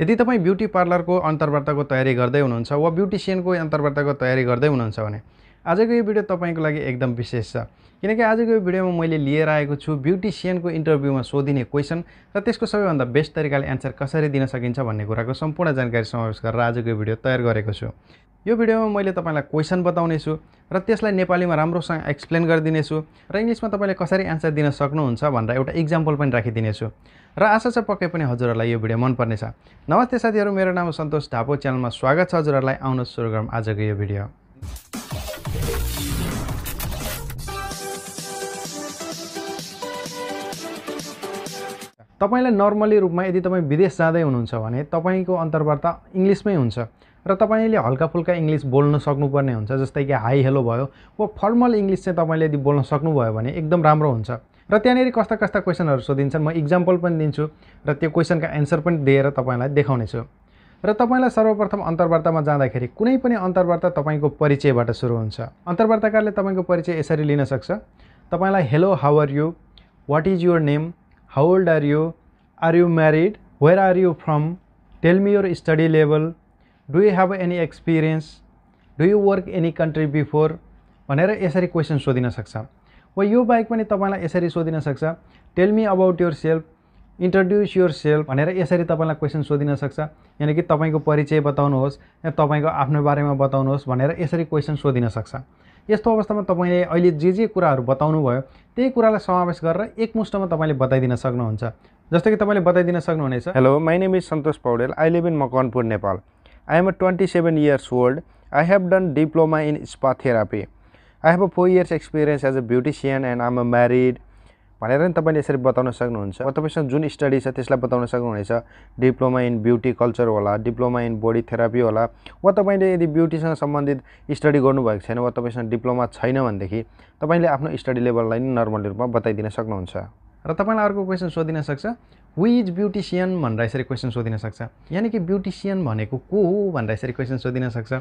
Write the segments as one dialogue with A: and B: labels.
A: यदि तपाईँ ब्युटी पार्लरको अन्तर्वार्ताको तयारी गर्दै हुनुहुन्छ वा ब्युटिसियनको अन्तर्वार्ताको तयारी गर्दै हुनुहुन्छ भने आजको यो भिडियो तपाईँको लागि एकदम विशेष छ। किनकि आजको यो भिडियोमा मैले लिएर आएको छु ब्युटिसियनको इन्टरभ्यूमा सोधिने क्वेसन र त्यसको सबैभन्दा बेस्ट तरिकाले एन्सर कसरी दिन सकिन्छ भन्ने कुराको सम्पूर्ण जानकारी समावेश गरेर आजको यो भिडियो तयार गरेको छु। यो भिडियोमा मैले तपाईँलाई क्वेसन बताउनेछु र त्यसलाई नेपालीमा राम्रोसँग एक्सप्लेन गरिदिनेछु र इङ्ग्लिसमा तपाईँले कसरी एन्सर दिन सक्नुहुन्छ भनेर एउटा इक्जाम्पल पनि राखिदिनेछु। र आशा छ पक्कै पनि हजुरहरूलाई यो भिडियो मनपर्नेछ। नमस्ते साथीहरू मेरो नाम सन्तोष ढापो च्यानलमा स्वागत छ हजुरहरूलाई। आउनु सुरु गरौँ आजको यो भिडियो। तपाईँलाई नर्मली रूपमा यदि तपाईँ विदेश जाँदै हुनुहुन्छ भने तपाईँको अन्तर्वार्ता इङ्ग्लिसमै हुन्छ र तपाईँले हल्का फुल्का इङ्ग्लिस बोल्न सक्नुपर्ने हुन्छ जस्तै कि हाई हेलो भयो वा फर्मल इङ्ग्लिस चाहिँ तपाईँले यदि बोल्न सक्नुभयो भने एकदम राम्रो हुन्छ। र त्यहाँनिर कस्ता कस्ता क्वेसनहरू सोधिन्छन् म इक्जाम्पल पनि दिन्छु र त्यो क्वेसनका एन्सर पनि दिएर तपाईँलाई देखाउनेछु। र तपाईँलाई सर्वप्रथम अन्तर्वार्तामा जाँदाखेरि कुनै पनि अन्तर्वार्ता तपाईँको परिचयबाट सुरु हुन्छ। अन्तर्वार्ताकारले तपाईँको परिचय यसरी लिन सक्छ। तपाईँलाई hello how are you what is your name how old are you are you married where are you from tell me your study level do you have any experience do you work any country before भनेर यसरी question सोधिन सक्छ। वा यो बाहेक पनि तपाईँलाई यसरी सोधिन सक्छ। Tell me about yourself introduce yourself भनेर यसरी तपाईँलाई क्वेसन सोधिन सक्छ। यानि कि तपाईँको परिचय बताउनुहोस् या तपाईँको आफ्नो बारेमा बताउनुहोस् भनेर यसरी क्वेसन सोधिन सक्छ। यस्तो अवस्थामा तपाईँले अहिले जे जे कुराहरू बताउनु भयो त्यही कुरालाई समावेश गरेर एकमुष्टमा तपाईँले बताइदिन सक्नुहुन्छ। जस्तो कि तपाईँले बताइदिन सक्नुहुनेछ।
B: Hello my name miss Santosh Paudel I live in Makwanpur Nepal I am a twenty seven years old I have done diploma in spa therapy I have a four years experience as a beautician and am a married भनेर नि तपाईँले यसरी बताउन सक्नुहुन्छ। तपाईँसँग जुन study छ त्यसलाई बताउन सक्नुहुनेछ। डिप्लोमा इन ब्युटी कल्चर होला डिप्लोमा इन बडी थेरापी होला वा तपाईँले यदि ब्युटीसँग सम्बन्धित स्टडी गर्नुभएको छैन वा तपाईँसँग डिप्लोमा छैन भनेदेखि तपाईँले आफ्नो स्टडी लेभललाई नि नर्मल रूपमा बताइदिन सक्नुहुन्छ।
A: र तपाईँलाई अर्को क्वेसन सोधिन सक्छ। हु इज ब्युटिसियन भनेर यसरी क्वेसन सोधिन सक्छ? यानि कि ब्युटिसियन भनेको को हो भनेर यसरी क्वेसन सोधिन सक्छ?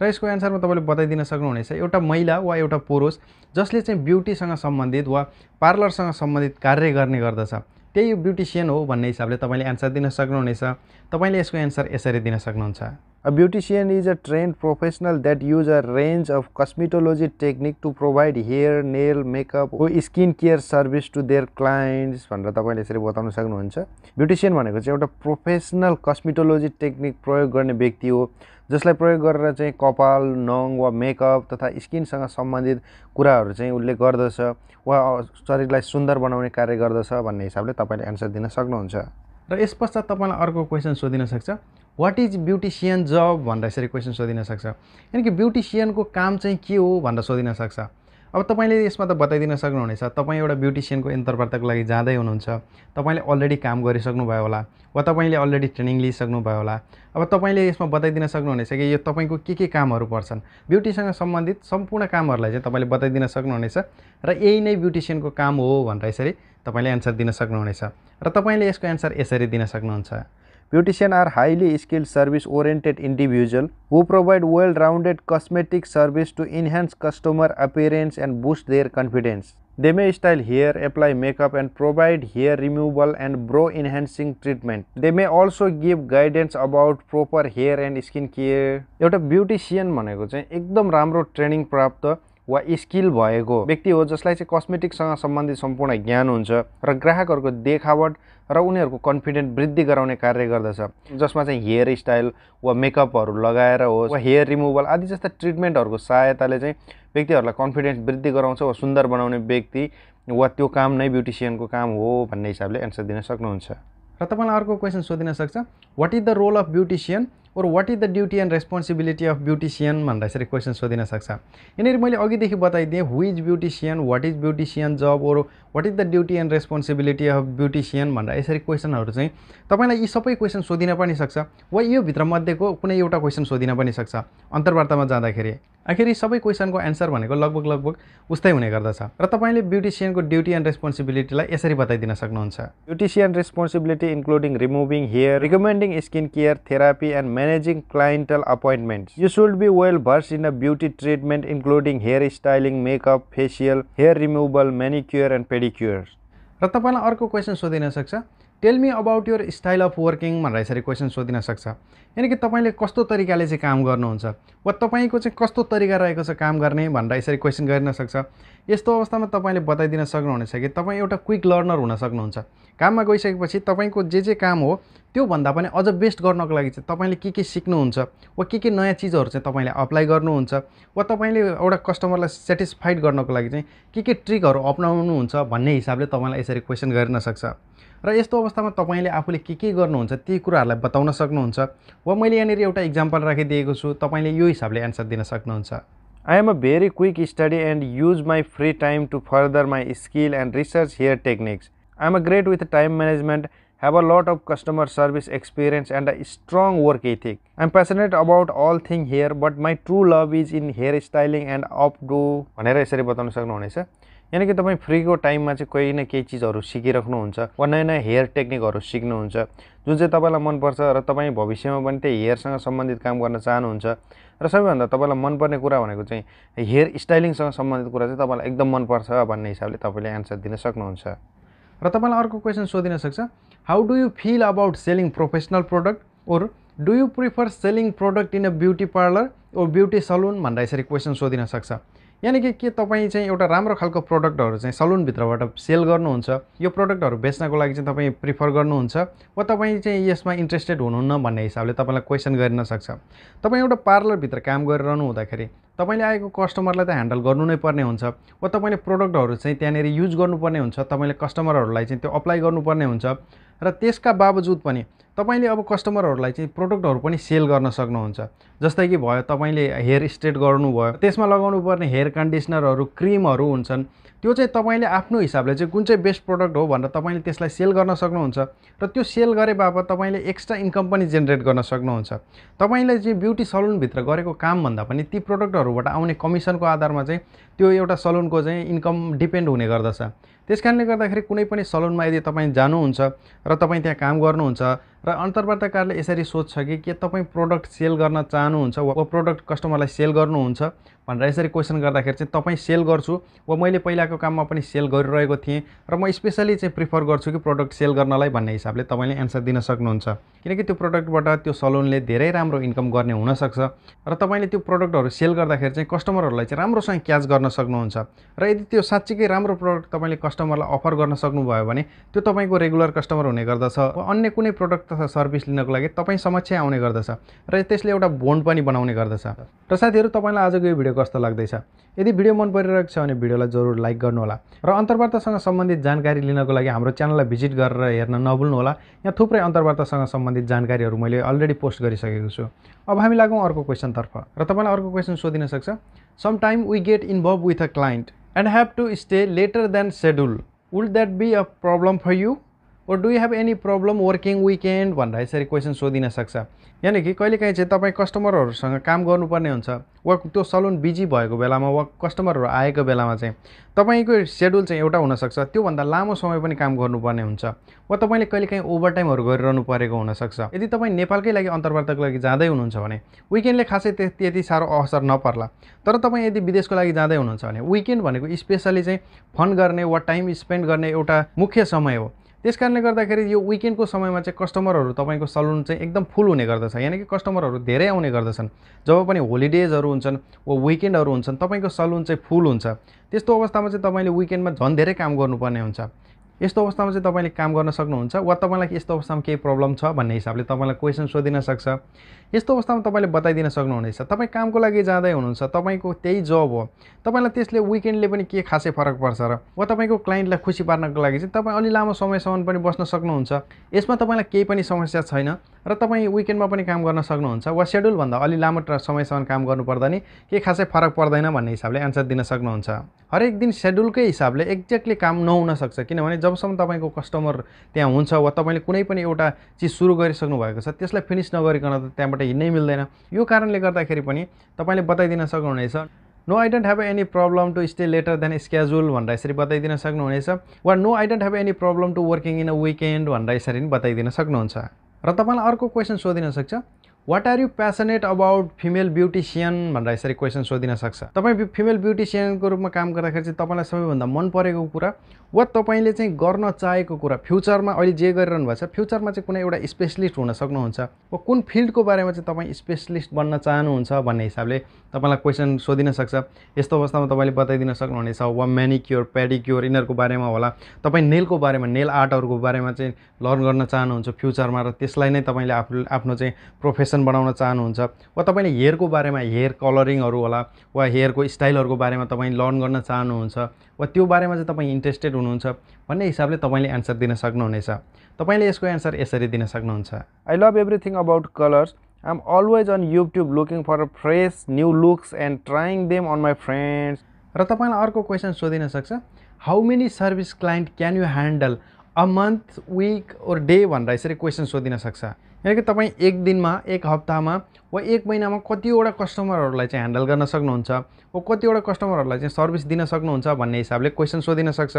A: र यसको एन्सरमा तपाईँले बताइदिन सक्नुहुनेछ एउटा महिला वा एउटा पुरुष जसले चाहिँ ब्युटीसँग सम्बन्धित वा पार्लरसँग सम्बन्धित कार्य गर्ने गर्दछ। त्यही ब्युटिसियन हो भन्ने हिसाबले तपाईँले एन्सर दिन सक्नुहुनेछ। तपाईँले यसको एन्सर यसरी दिन सक्नुहुन्छ।
B: A beautician is a trained professional that use a range of cosmetology technique to provide hair, nail, makeup or skin care service to their clients भनेर तपाईँले यसरी बताउन सक्नुहुन्छ। ब्युटिसियन भनेको चाहिँ एउटा प्रोफेसनल कस्मेटोलोजी टेक्निक प्रयोग गर्ने व्यक्ति हो जसलाई प्रयोग गरेर चाहिँ कपाल नङ वा मेकअप तथा स्किनसँग सम्बन्धित कुराहरू चाहिँ उसले गर्दछ वा शरीरलाई सुन्दर बनाउने कार्य गर्दछ भन्ने हिसाबले तपाईँले एन्सर दिन सक्नुहुन्छ।
A: र यस पश्चात तपाईँलाई अर्को क्वेसन सोधिन सक्छ। वाट इज ब्युटिसियन जब भनेर यसरी क्वेसन सोधिन सक्छ। यानि कि ब्युटिसियनको काम चाहिँ के हो भनेर सोधिन सक्छ। अब तपाईँले यसमा त बताइदिन सक्नुहुनेछ तपाईँ एउटा ब्युटिसियनको अन्तर्वार्ताको लागि जाँदै हुनुहुन्छ। तपाईँले अलरेडी काम गरिसक्नुभयो होला वा तपाईँले अलरेडी ट्रेनिङ लिइसक्नुभयो होला। अब तपाईँले यसमा बताइदिन सक्नुहुनेछ कि यो तपाईँको के के कामहरू पर्छन्। ब्युटीसँग सम्बन्धित सम्पूर्ण कामहरूलाई चाहिँ तपाईँले बताइदिन सक्नुहुनेछ र यही नै ब्युटिसियनको काम हो भनेर यसरी तपाईँले एन्सर दिन सक्नुहुनेछ। र तपाईँले यसको एन्सर यसरी दिन सक्नुहुन्छ।
B: Beauticians are highly skilled service oriented individual who provide well rounded cosmetic service to enhance customer appearance and boost their confidence. They may style hair, apply makeup and provide hair removal and brow enhancing treatment. They may also give guidance about proper hair and skin care. एउटा beautician भनेको चाहिँ एकदम राम्रो training प्राप्त वा skill भएको व्यक्ति हो जसलाई चाहिँ कस्मेटिकसँग सम्बन्धित सम्पूर्ण ज्ञान हुन्छ र ग्राहकहरूको देखावट र उनीहरूको कन्फिडेन्ट वृद्धि गराउने कार्य गर्दछ। जसमा चाहिँ हेयर स्टाइल वा मेकअपहरू लगाएर होस् वा हेयर रिमुभल आदि जस्ता ट्रिटमेन्टहरूको सहायताले चाहिँ व्यक्तिहरूलाई कन्फिडेन्स वृद्धि गराउँछ वा सुन्दर बनाउने व्यक्ति वा त्यो काम नै ब्युटिसियनको काम हो भन्ने हिसाबले एन्सर दिन सक्नुहुन्छ।
A: र तपाईँलाई अर्को क्वेसन सोधिन सक्छ what is the role of beautician or what is the duty and responsibility of beautician भनेर यसरी क्वेसन सोधिन सक्छ। यहाँनिर मैले अघिदेखि बताइदिएँ who is beautician what is beautician job or what is the duty and responsibility of beautician भनेर यसरी क्वेसनहरू चाहिँ तपाईँलाई यी सबै क्वेसन सोधिन पनि सक्छ। वा यो भित्रमध्येको कुनै एउटा क्वेसन सोधिन पनि सक्छ। अन्तर्वार्तामा जाँदाखेरि। आखिर सबै क्वेसनको एन्सर भनेको लगभग लगभग उस्तै हुने गर्दछ। र तपाईँले ब्युटिसियनको ड्युटी एन्ड रेस्पोन्सिबिलिटीलाई यसरी बताइदिन सक्नुहुन्छ।
B: Beautician responsibility including removing hair, recommending skin care, therapy, and managing clientele appointments. You should be well versed in a beauty treatment including hair styling, makeup, facial, hair removal, manicure, and pedicure.
A: र तपाईँलाई अर्को question सोधिन सक्छ tell me about your style of working भनेर यसरी question सोधिन सक्छ यानि कि तपाईँले कस्तो तरिकाले चाहिँ काम गर्नुहुन्छ वा तपाईँको चाहिँ कस्तो तरिका रहेको छ काम गर्ने भनेर यसरी क्वेसन गरिन सक्छ यस्तो अवस्थामा तपाईँले बताइदिन सक्नुहुनेछ कि तपाईँ एउटा क्विक लर्नर हुन सक्नुहुन्छ। काममा गइसकेपछि तपाईँको जे जे काम हो त्योभन्दा पनि अझ बेस्ट गर्नको लागि चाहिँ तपाईँले के के सिक्नुहुन्छ वा के के नयाँ चिजहरू चाहिँ तपाईँले अप्लाई गर्नुहुन्छ वा तपाईँले एउटा कस्टमरलाई सेटिस्फाइड गर्नको लागि चाहिँ के के ट्रिकहरू अप्नाउनुहुन्छ भन्ने हिसाबले तपाईँलाई यसरी क्वेसन गरिन सक्छ। र यस्तो अवस्थामा तपाईँले आफूले के के गर्नुहुन्छ ती कुराहरूलाई बताउन सक्नुहुन्छ वा मैले यहाँनिर एउटा इक्जाम्पल राखिदिएको छु तपाईँले यो हिसाबले एन्सर दिन सक्नुहुन्छ।
B: I am a very quick study and use my free time to further my skill and research here techniques. I am a great with time management, have a lot of customer service experience and a strong work ethic. I am passionate about all thing here but my true love is in hair styling and updo भनेर यसरी बताउन सक्नुहुनेछ यानि कि तपाईँ फ्रीको टाइममा चाहिँ कोही न केही चिजहरू सिकिराख्नुहुन्छ वा नयाँ नयाँ हेयर टेक्निकहरू सिक्नुहुन्छ जुन चाहिँ तपाईँलाई मनपर्छ र तपाईँ भविष्यमा पनि त्यही हेयरसँग सम्बन्धित काम गर्न चाहनुहुन्छ र सबैभन्दा तपाईँलाई मनपर्ने कुरा भनेको चाहिँ हेयर स्टाइलिङसँग सम्बन्धित कुरा चाहिँ तपाईँलाई एकदम मनपर्छ भन्ने हिसाबले तपाईँले एन्सर दिन सक्नुहुन्छ।
A: र तपाईँलाई अर्को क्वेसन सोधिन सक्छ how do you feel about selling professional product or do you prefer selling product in a beauty parlour or beauty salon भनेर यसरी क्वेसन सोधिन सक्छ। यानि कि के तपाईँ चाहिँ एउटा राम्रो खालको प्रडक्टहरू चाहिँ सलुनभित्रबाट सेल गर्नुहुन्छ यो प्रडक्टहरू बेच्नको लागि चाहिँ तपाईँ प्रिफर गर्नुहुन्छ वा तपाईँ चाहिँ यसमा इन्ट्रेस्टेड हुनुहुन्न भन्ने हिसाबले तपाईँलाई क्वेसन गरिन सक्छ। तपाईँ एउटा पार्लरभित्र काम गरिरहनु हुँदाखेरि तपाईँले आएको कस्टमरलाई त ह्यान्डल गर्नु नै पर्ने हुन्छ। वा तपाईँले प्रडक्टहरू चाहिँ त्यहाँनिर युज गर्नुपर्ने हुन्छ। तपाईँले कस्टमरहरूलाई चाहिँ त्यो अप्लाई गर्नुपर्ने हुन्छ। र त्यसका बावजुद पनि तपाईँले अब कस्टमरहरूलाई चाहिँ प्रडक्टहरू पनि सेल गर्न सक्नुहुन्छ। जस्तै कि भयो तपाईँले हेयर स्ट्रेट गर्नुभयो। त्यसमा लगाउनु पर्ने हेयर कन्डिसनरहरू क्रिमहरू हुन्छन्। त्यो चाहिँ तपाईँले आफ्नो हिसाबले चाहिँ कुन चाहिँ बेस्ट प्रडक्ट हो भनेर तपाईँले त्यसलाई सेल गर्न सक्नुहुन्छ र त्यो सेल गरे बापत तपाईँले एक्स्ट्रा इन्कम पनि जेनेरेट गर्न सक्नुहुन्छ। तपाईँले चाहिँ ब्युटी सलुनभित्र गरेको कामभन्दा पनि ती प्रडक्टहरूबाट आउने कमिसनको आधारमा चाहिँ त्यो एउटा सलुनको चाहिँ इन्कम डिपेन्ड हुने गर्दछ। त्यस कारणले गर्दाखेरि कुनै पनि सलुनमा यदि तपाईँ जानुहुन्छ र तपाईँ त्यहाँ काम गर्नुहुन्छ र अन्तर्वार्ताकारले यसरी सोध्छ कि के तपाईँ प्रोडक्ट सेल गर्न चाहनुहुन्छ वा प्रोडक्ट कस्टमरलाई सेल गर्नुहुन्छ भनेर यसरी क्वेसन गर्दाखेरि चाहिँ तपाईँ सेल गर्छु वा मैले पहिलाको काममा पनि सेल गरिरहेको थिएँ र म स्पेसली चाहिँ प्रिफर गर्छु कि प्रोडक्ट सेल गर्नलाई भन्ने हिसाबले तपाईँले एन्सर दिन सक्नुहुन्छ। किनकि त्यो प्रोडक्टबाट त्यो सलुनले धेरै राम्रो इन्कम गर्ने हुनसक्छ र तपाईँले त्यो प्रोडक्टहरू सेल गर्दाखेरि चाहिँ कस्टमरहरूलाई चाहिँ राम्रोसँग क्याच गर्न सक्नुहुन्छ। र यदि त्यो साँच्चीकै राम्रो प्रोडक्ट तपाईँले कस्टमरलाई अफर गर्न सक्नुभयो भने त्यो तपाईँको रेगुलर कस्टमर हुने गर्दछ वा अन्य कुनै प्रोडक्ट तथा सर्भिस लिनको लागि तपाईँ समक्ष आउने गर्दछ र त्यसले एउटा बोन्ड पनि बनाउने गर्दछ। र साथीहरू तपाईँलाई आजको यो भिडियो कस्तो लाग्दैछ? यदि भिडियो मन परिरहेको छ भने भिडियोलाई जरुर लाइक गर्नुहोला र अन्तर्वार्तासँग सम्बन्धित जानकारी लिनको लागि हाम्रो च्यानललाई भिजिट गरेर हेर्न नभुल्नुहोला। यहाँ थुप्रै अन्तर्वार्तासँग सम्बन्धित जानकारीहरू मैले अलरेडी पोस्ट गरिसकेको छु। अब हामी लागौँ अर्को क्वेसनतर्फ र तपाईँलाई अर्को क्वेसन सोधिन सक्छ। Some time we get involved with a client and have to stay later than schedule would that be a problem for you or do you have any problem working weekend भनेर यसरी question सोधिन सक्छ। यानि कि कहिलेकाहीँ चाहिँ तपाईँ कस्टमरहरूसँग काम गर्नुपर्ने हुन्छ। वा त्यो सलुन बिजी भएको बेलामा वा कस्टमरहरू आएको बेलामा चाहिँ तपाईँको सेड्युल चाहिँ एउटा हुनसक्छ। त्योभन्दा लामो समय पनि काम गर्नुपर्ने हुन्छ। वा तपाईँले कहिलेकाहीँ ओभरटाइमहरू गरिरहनु परेको हुनसक्छ। यदि तपाईँ नेपालकै लागि अन्तर्वार्ताको लागि जाँदै हुनुहुन्छ भने विकेन्डले खासै त्यति साह्रो असर नपर्ला। तर तपाईँ यदि विदेशको लागि जाँदै हुनुहुन्छ भने विकेन्ड भनेको स्पेसली चाहिँ फन गर्ने वा टाइम स्पेन्ड गर्ने एउटा मुख्य समय हो। त्यस कारणले गर्दाखेरि यो विकेन्डको समयमा चाहिँ कस्टमरहरू तपाईँको सलुन चाहिँ एकदम फुल हुने गर्दछ। यानि कि कस्टमरहरू धेरै आउने गर्दछन्। जब पनि होलिडेजहरू हुन्छन् वा विकेन्डहरू हुन्छन् तपाईँको सलुन चाहिँ फुल हुन्छ। त्यस्तो अवस्थामा चाहिँ तपाईँले विकेन्डमा झन् धेरै काम गर्नुपर्ने हुन्छ। यस्तो अवस्थामा चाहिँ तपाईँले काम गर्न सक्नुहुन्छ वा तपाईँलाई यस्तो अवस्थामा केही प्रब्लम छ भन्ने हिसाबले तपाईँलाई क्वेसन सोधिन सक्छ। यस्तो अवस्थामा तपाईँले बताइदिन सक्नुहुनेछ। तपाईँ कामको लागि जाँदै हुनुहुन्छ तपाईँको त्यही जब हो। तपाईँलाई त्यसले विकेन्डले पनि के खासै फरक पर्छ र? वा तपाईँको क्लाइन्टलाई खुसी पार्नको लागि चाहिँ तपाईँ अलि लामो समयसम्म पनि बस्न सक्नुहुन्छ। यसमा तपाईँलाई केही पनि समस्या छैन। र तपाईँ विकेन्डमा पनि काम गर्न सक्नुहुन्छ वा सेड्युलभन्दा अलि लामो समयसम्म काम गर्नुपर्दा नि केही खासै फरक पर्दैन भन्ने हिसाबले एन्सर दिन सक्नुहुन्छ। हरेक दिन सेड्युलकै हिसाबले एक्ज्याक्टली काम नहुन सक्छ किनभने जबसम्म तपाईँको कस्टमर त्यहाँ हुन्छ वा तपाईँले कुनै पनि एउटा चिज सुरु गरिसक्नु भएको छ त्यसलाई फिनिस नगरिकन त त्यहाँबाट हिँड्नै मिल्दैन। यो कारणले गर्दाखेरि पनि तपाईँले बताइदिन सक्नुहुनेछ no I don't have any problem to stay later than schedule भनेर यसरी बताइदिन सक्नुहुनेछ वा no I don't have any problem to working in a weekend भनेर यसरी पनि बताइदिन सक्नुहुन्छ। र तपाईँलाई अर्को क्वेसन सोधिन सक्छ? What are you passionate about female beautician भनेर यसरी क्वेसन सोधिन सक्छ। तपाईँ फिमेल ब्युटिसियनको रूपमा काम गर्दाखेरि चाहिँ तपाईँलाई सबैभन्दा मन परेको कुरा वा तपाईँले चाहिँ गर्न चाहेको कुरा फ्युचरमा अहिले जे गरिरहनु भएको छ फ्युचरमा चाहिँ कुनै एउटा स्पेसलिस्ट हुन सक्नुहुन्छ वा कुन फिल्डको बारेमा चाहिँ तपाईँ स्पेसलिस्ट बन्न चाहनुहुन्छ भन्ने हिसाबले तपाईँलाई क्वेसन सोधिन सक्छ। यस्तो अवस्थामा तपाईँले बताइदिन सक्नुहुनेछ वा म्यानिक्योर पेडिक्योर यिनीहरूको बारेमा होला। तपाईँ नेलको बारेमा नेल आर्टहरूको बारेमा चाहिँ लर्न गर्न चाहनुहुन्छ फ्युचरमा र त्यसलाई नै तपाईँले आफ्नो आफ्नो चाहिँ प्रोफेसन बनाउन चाहनुहुन्छ वा तपाईँले हेयरको बारेमा हेयर कलरिङहरू होला वा हेयरको स्टाइलहरूको बारेमा तपाईँ लर्न गर्न चाहनुहुन्छ वा त्यो बारेमा चाहिँ तपाईँ इन्ट्रेस्टेड हुनुहुन्छ भन्ने हिसाबले तपाईँले एन्सर दिन सक्नुहुनेछ तपाईँले यसको एन्सर यसरी दिन सक्नुहुन्छ
B: I love everything about colors. I'm always on YouTube looking for a fresh new looks and trying them on my friends.
A: र तपाईँलाई अर्को क्वेसन सोधिन सक्छ how many service client can you handle a month week or day भनेर यसरी question सोधिन सक्छ यानि कि तपाईँ एक दिनमा एक हप्तामा वा एक महिनामा कतिवटा कस्टमरहरूलाई चाहिँ ह्यान्डल गर्न सक्नुहुन्छ वा कतिवटा कस्टमरहरूलाई चाहिँ सर्भिस दिन सक्नुहुन्छ भन्ने हिसाबले क्वेसन सोधिन सक्छ।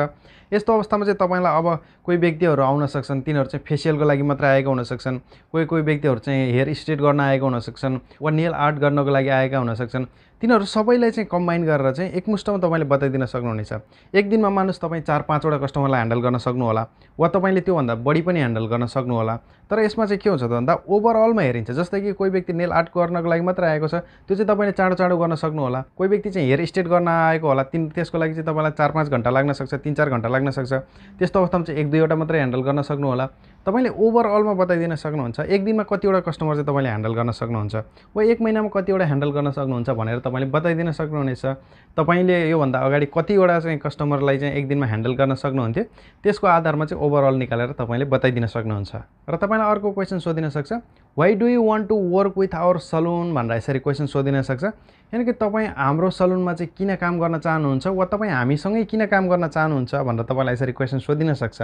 A: यस्तो अवस्थामा चाहिँ तपाईँलाई अब कोही व्यक्तिहरू आउन सक्छन् तिनीहरू चाहिँ फेसियलको लागि मात्रै आएका हुन सक्छन् कोही कोही व्यक्तिहरू चाहिँ हेयर स्ट्रेट गर्न आएका हुन सक्छन् वा नेल आर्ट गर्नको लागि आएका हुन सक्छन्। तिनीहरू सबैलाई चाहिँ कम्बाइन गरेर चाहिँ एकमुष्टमा तपाईँले बताइदिन सक्नुहुनेछ। एक दिनमा मानुस तपाईँ चार पाँचवटा कस्टमरलाई ह्यान्डल गर्न सक्नुहोला वा तपाईँले त्योभन्दा बढी पनि ह्यान्डल गर्न सक्नुहोला। तर यसमा चाहिँ के हुन्छ त भन्दा ओभरअलमा हेरिन्छ जस्तै कि कोही व्यक्ति नेल आर्ट गर्नको लागि मात्रै आएको छ त्यो चाहिँ तपाईँले चाँडो चाँडो गर्न सक्नुहोला। कोही व्यक्ति चाहिँ हेयर स्ट्रेट गर्न आएको होला तिन त्यसको लागि चाहिँ तपाईँलाई चार पाँच घन्टा लाग्न सक्छ तिन चार घन्टा लाग्न सक्छ। त्यस्तो अवस्थामा चाहिँ एक दुईवटा मात्रै ह्यान्डल गर्न सक्नुहोला। तपाईँले ओभरअलमा बताइदिन सक्नुहुन्छ एक दिनमा कतिवटा कस्टमर चाहिँ तपाईँले ह्यान्डल गर्न सक्नुहुन्छ वा एक महिनामा कतिवटा ह्यान्डल गर्न सक्नुहुन्छ भनेर तपाईँले बताइदिन सक्नुहुनेछ। तपाईँले योभन्दा अगाडि कतिवटा चाहिँ कस्टमरलाई चाहिँ एक दिनमा ह्यान्डल गर्न सक्नुहुन्थ्यो त्यसको आधारमा चाहिँ ओभरअल निकालेर तपाईँले बताइदिन सक्नुहुन्छ। र तपाईँलाई अर्को क्वेसन सोधिन सक्छ why do you want to work with our salon भनेर यसरी क्वेसन सोधिन सक्छ। यानि कि तपाईँ हाम्रो सलुनमा चाहिँ किन काम गर्न चाहनुहुन्छ वा तपाईँ हामीसँगै किन काम गर्न चाहनुहुन्छ भनेर तपाईँलाई यसरी क्वेसन सोधिन सक्छ।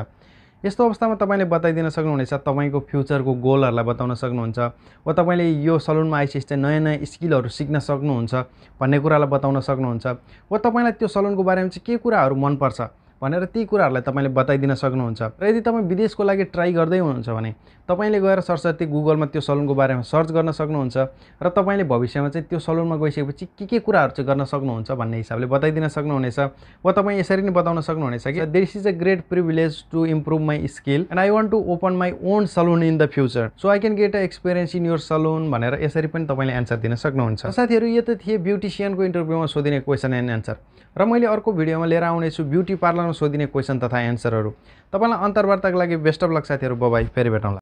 A: यस्तो अवस्थामा तपाईँले बताइदिन सक्नुहुनेछ तपाईँको फ्युचरको गोलहरूलाई बताउन सक्नुहुन्छ वा तपाईँले यो सलुनमा आइसकेपछि नयाँ नयाँ स्किलहरू सिक्न सक्नुहुन्छ भन्ने कुरालाई बताउन सक्नुहुन्छ वा तपाईँलाई त्यो सलुनको बारेमा चाहिँ के कुराहरू मनपर्छ भनेर ती कुराहरूलाई तपाईँले बताइदिन सक्नुहुन्छ। र यदि तपाईँ विदेशको लागि ट्राई गर्दै हुनुहुन्छ भने तपाईँले गएर सरस्वती गुगलमा त्यो सलुनको बारेमा सर्च गर्न सक्नुहुन्छ र तपाईँले भविष्यमा चाहिँ त्यो सलुनमा गइसकेपछि के के कुराहरू चाहिँ गर्न सक्नुहुन्छ भन्ने हिसाबले बताइदिन सक्नुहुनेछ वा तपाईँ यसरी नै बताउन सक्नुहुनेछ कि? This is a great privilege to improve my skill and I want to open my own salon in the future so I can get a experience in your salon भनेर यसरी पनि तपाईँले एन्सर दिन सक्नुहुन्छ। साथीहरू यो त थिए ब्युटिसियनको इन्टरभ्यूमा सोधिने क्वेसन एन्ड एन्सर र मैले अर्को भिडियोमा लिएर आउनेछु ब्युटी पार्लरमा सोधिने क्वेसन तथा एन्सरहरू तपाईँलाई अन्तर्वार्ताको लागि बेस्ट अफ लक साथीहरू बबाई फेरि भेटौँला।